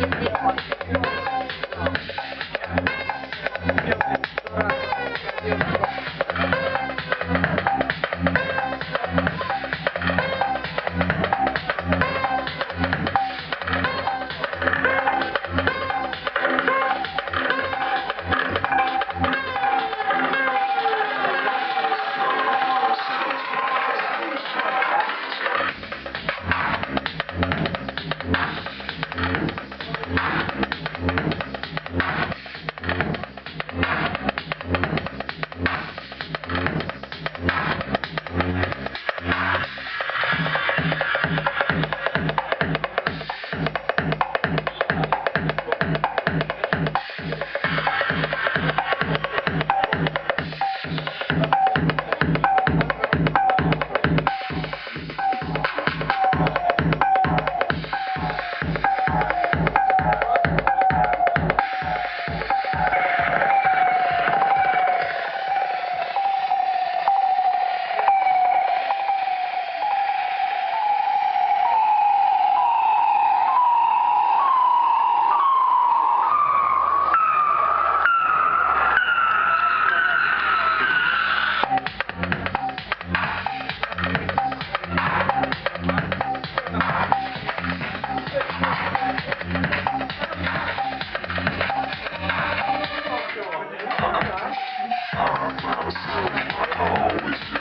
Thank you. I always do.